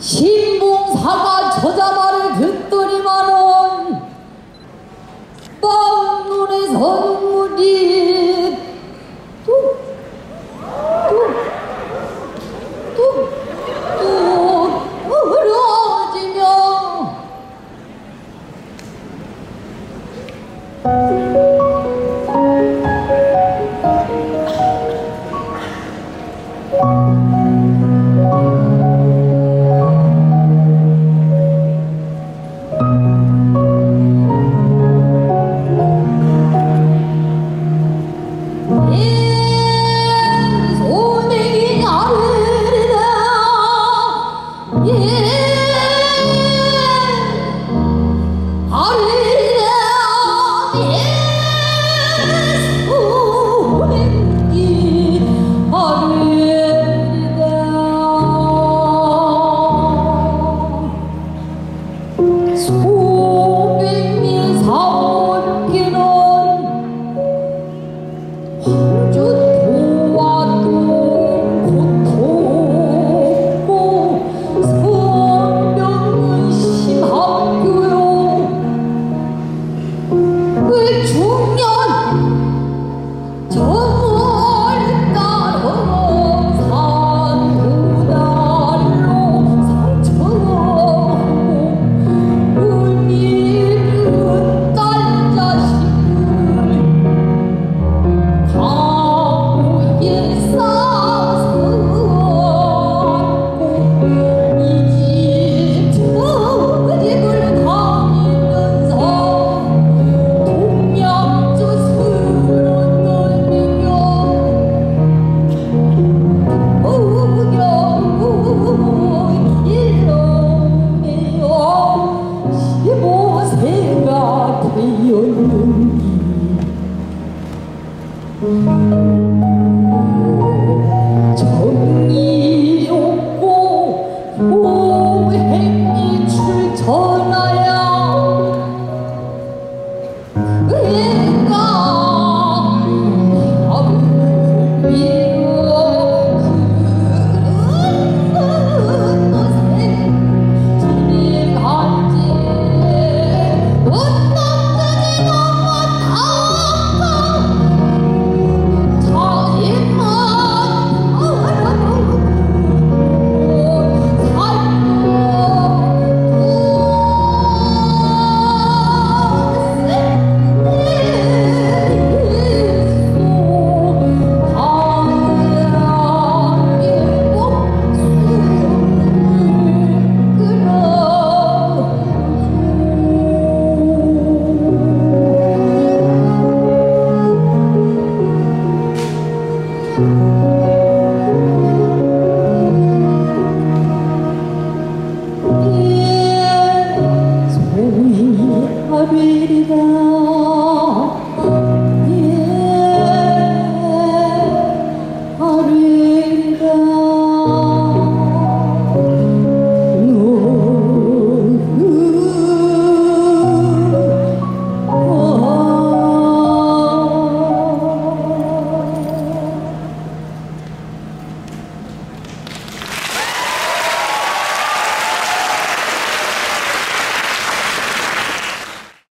신봉사가 저자 말을 듣더니만은 땀 눈에서 别